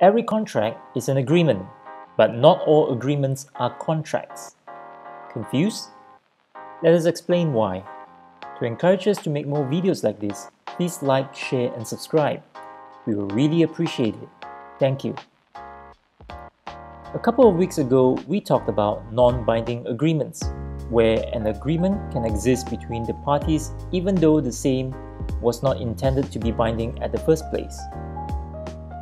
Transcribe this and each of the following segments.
Every contract is an agreement, but not all agreements are contracts. Confused? Let us explain why. To encourage us to make more videos like this, please like, share and subscribe. We will really appreciate it. Thank you. A couple of weeks ago, we talked about non-binding agreements, where an agreement can exist between the parties even though the same was not intended to be binding at the first place.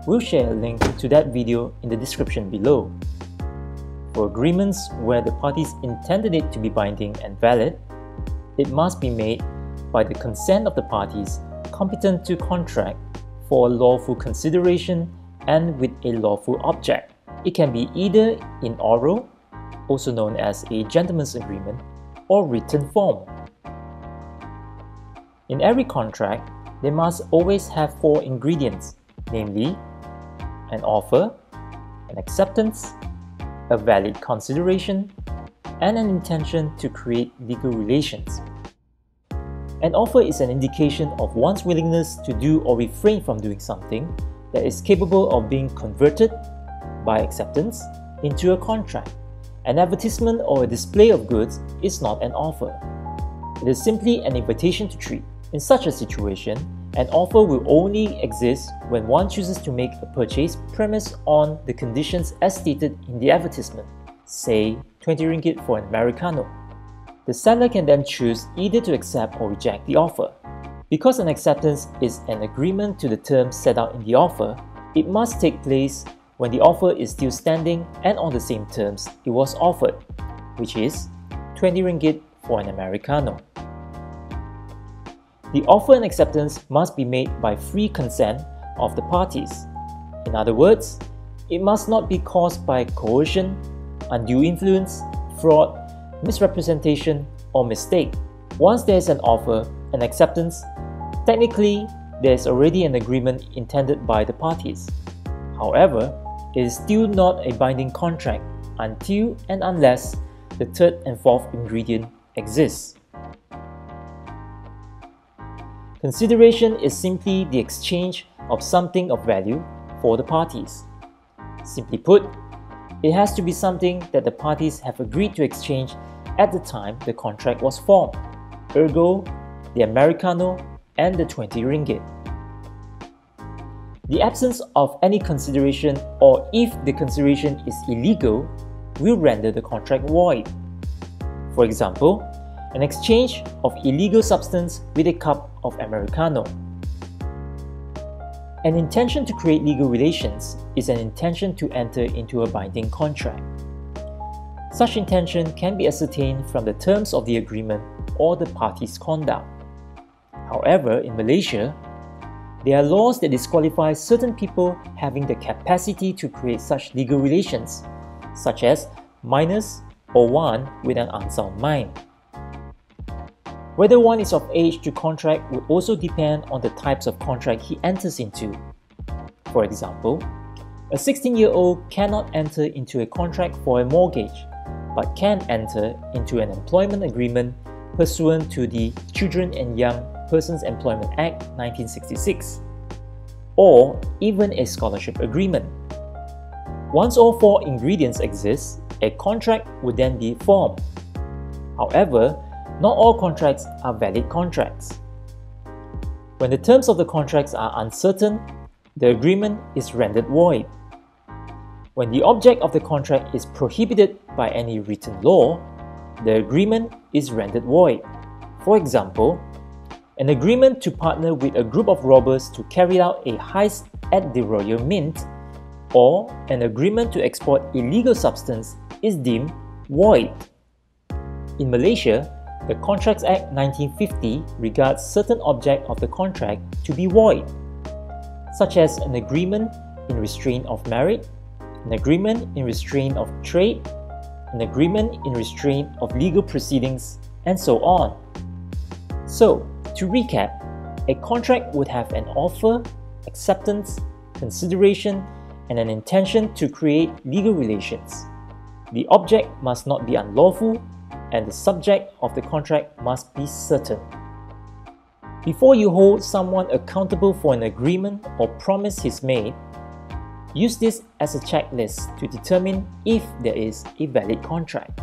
We'll share a link to that video in the description below. For agreements where the parties intended it to be binding and valid, it must be made by the consent of the parties competent to contract for lawful consideration and with a lawful object. It can be either in oral, also known as a gentleman's agreement, or written form. In every contract, they must always have four ingredients, namely an offer, an acceptance, a valid consideration, and an intention to create legal relations. An offer is an indication of one's willingness to do or refrain from doing something that is capable of being converted by acceptance into a contract. An advertisement or a display of goods is not an offer. It is simply an invitation to treat. In such a situation, an offer will only exist when one chooses to make a purchase premised on the conditions as stated in the advertisement, say 20 ringgit for an Americano. The seller can then choose either to accept or reject the offer. Because an acceptance is an agreement to the terms set out in the offer, it must take place when the offer is still standing and on the same terms it was offered, which is 20 ringgit for an Americano. The offer and acceptance must be made by free consent of the parties. In other words, it must not be caused by coercion, undue influence, fraud, misrepresentation, or mistake. Once there is an offer and acceptance, technically there is already an agreement intended by the parties. However, it is still not a binding contract until and unless the third and fourth ingredient exists. Consideration is simply the exchange of something of value for the parties. Simply put, it has to be something that the parties have agreed to exchange at the time the contract was formed, ergo, the Americano and the 20 ringgit. The absence of any consideration or if the consideration is illegal will render the contract void. For example, an exchange of illegal substance with a cup of Americano. An intention to create legal relations is an intention to enter into a binding contract. Such intention can be ascertained from the terms of the agreement or the parties' conduct. However, in Malaysia, there are laws that disqualify certain people having the capacity to create such legal relations, such as minors or one with an unsound mind. Whether one is of age to contract would also depend on the types of contract he enters into. For example, a 16 year old cannot enter into a contract for a mortgage, but can enter into an employment agreement pursuant to the Children and Young Persons Employment Act 1966, or even a scholarship agreement. Once all four ingredients exist, a contract would then be formed. However, not all contracts are valid contracts. When the terms of the contracts are uncertain, the agreement is rendered void. When the object of the contract is prohibited by any written law, the agreement is rendered void. For example, an agreement to partner with a group of robbers to carry out a heist at the Royal Mint, or an agreement to export illegal substance is deemed void. In Malaysia, the Contracts Act 1950 regards certain object of the contract to be void, such as an agreement in restraint of marriage, an agreement in restraint of trade, an agreement in restraint of legal proceedings, and so on. So, to recap, a contract would have an offer, acceptance, consideration, and an intention to create legal relations. The object must not be unlawful and the subject of the contract must be certain. Before you hold someone accountable for an agreement or promise he's made, Use this as a checklist to determine if there is a valid contract.